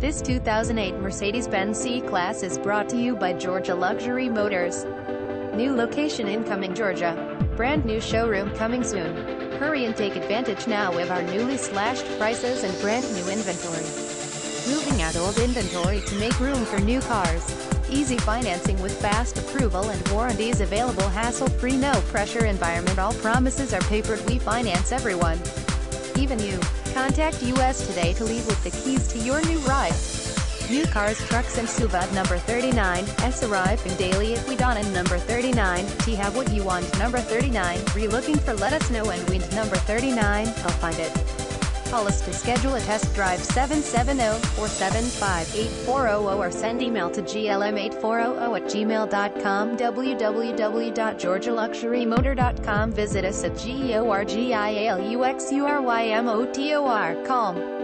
This 2008 Mercedes-Benz C-Class is brought to you by Georgia Luxury Motors. New location in Cumming Georgia. Brand new showroom coming soon. Hurry and take advantage now of our newly slashed prices and brand new inventory. Moving out old inventory to make room for new cars. Easy financing with fast approval and warranties available hassle-free no pressure environment all promises are papered we finance everyone. Even you. Contact us today to leave with the keys to your new ride. New cars, trucks and Suva number 39, S arriving daily at Wedonin number 39, T have what you want number 39, re looking for let us know and wind number 39, I'll find it. Call us to schedule a test drive 770-475-8400 or send email to glm8400 at gmail.com www.georgialuxurymotor.com Visit us at G-E-O-R-G-I-A-L-U-X-U-R-Y-M-O-T-O-R. Calm.